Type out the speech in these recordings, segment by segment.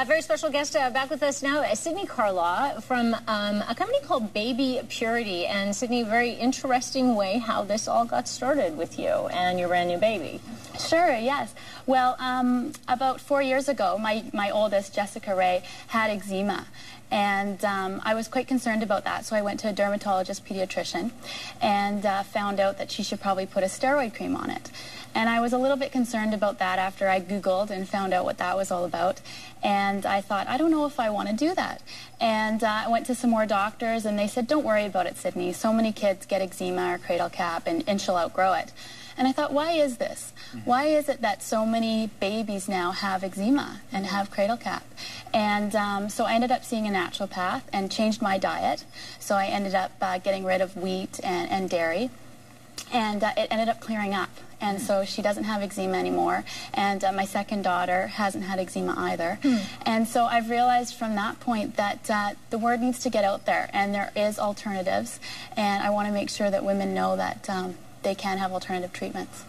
A very special guest uh, back with us now, uh, Sydney Carlaw from um, a company called Baby Purity. And Sydney, very interesting way how this all got started with you and your brand new baby. Sure, yes. Well, um, about four years ago, my, my oldest, Jessica Ray, had eczema. And um, I was quite concerned about that, so I went to a dermatologist pediatrician and uh, found out that she should probably put a steroid cream on it. And I was a little bit concerned about that after I Googled and found out what that was all about. And I thought, I don't know if I want to do that. And uh, I went to some more doctors, and they said, don't worry about it, Sydney. So many kids get eczema or cradle cap, and, and she'll outgrow it. And I thought, why is this? Mm-hmm. Why is it that so many babies now have eczema and have cradle cap? And um, so I ended up seeing a naturopath and changed my diet. So I ended up uh, getting rid of wheat and, and dairy and uh, it ended up clearing up. And so she doesn't have eczema anymore. And uh, my second daughter hasn't had eczema either. Hmm. And so I've realized from that point that uh, the word needs to get out there, and there is alternatives. And I want to make sure that women know that um, they can have alternative treatments.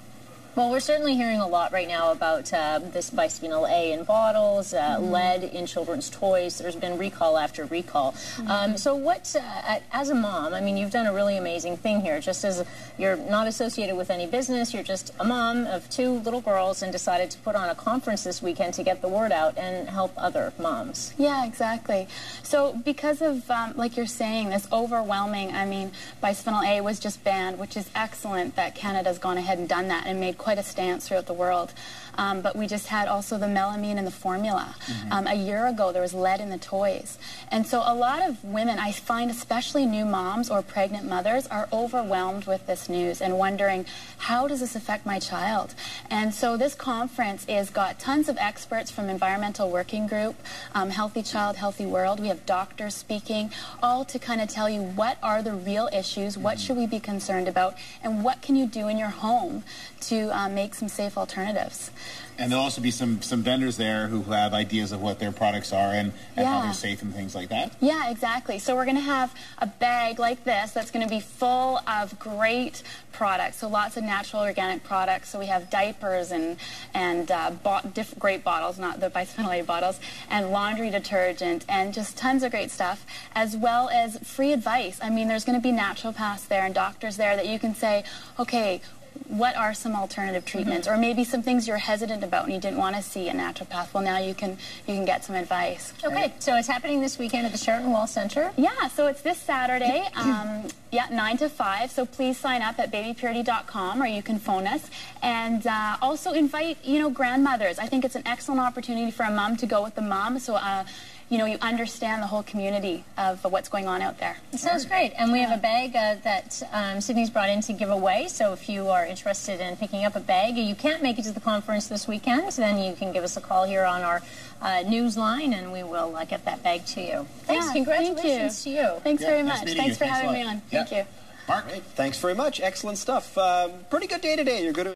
Well, we're certainly hearing a lot right now about uh, this bisphenol A in bottles, uh, mm -hmm. lead in children's toys. There's been recall after recall. Mm -hmm. um, so, what, uh, as a mom, I mean, you've done a really amazing thing here. Just as you're not associated with any business, you're just a mom of two little girls and decided to put on a conference this weekend to get the word out and help other moms. Yeah, exactly. So, because of, um, like you're saying, this overwhelming, I mean, bisphenol A was just banned, which is excellent that Canada's gone ahead and done that and made quite a stance throughout the world. Um, but we just had also the melamine in the formula. Mm -hmm. um, a year ago, there was lead in the toys. And so a lot of women, I find especially new moms or pregnant mothers, are overwhelmed with this news and wondering, how does this affect my child? And so this conference is got tons of experts from Environmental Working Group, um, Healthy Child, Healthy World. We have doctors speaking, all to kind of tell you what are the real issues, what should we be concerned about, and what can you do in your home to uh, make some safe alternatives. And there'll also be some, some vendors there who have ideas of what their products are and, and yeah. how they're safe and things like that. Yeah, exactly. So we're going to have a bag like this that's going to be full of great products. So lots of natural organic products. So we have diapers and, and uh, bo great bottles, not the bisphenol A bottles, and laundry detergent and just tons of great stuff, as well as free advice. I mean, there's going to be naturopaths there and doctors there that you can say, okay, what are some alternative treatments? Mm -hmm. or maybe some things you're hesitant about and you didn't want to see a naturopath. Well now you can you can get some advice. Okay so it's happening this weekend at the Sheraton Wall Center. Yeah so it's this Saturday um, yeah 9 to 5 so please sign up at babypurity.com or you can phone us. And uh, also invite you know grandmothers. I think it's an excellent opportunity for a mom to go with the mom. So uh, you know, you understand the whole community of what's going on out there. It sounds great. And we have a bag uh, that um, Sydney's brought in to give away. So if you are interested in picking up a bag, you can't make it to the conference this weekend, then you can give us a call here on our uh, news line and we will uh, get that bag to you. Thanks. Yeah, Congratulations thank you. to you. Thanks yeah, very much. Nice Thanks for Thanks having me on. Yeah. Thank you. Mark, thanks very much. Excellent stuff. Um, pretty good day today. You're good.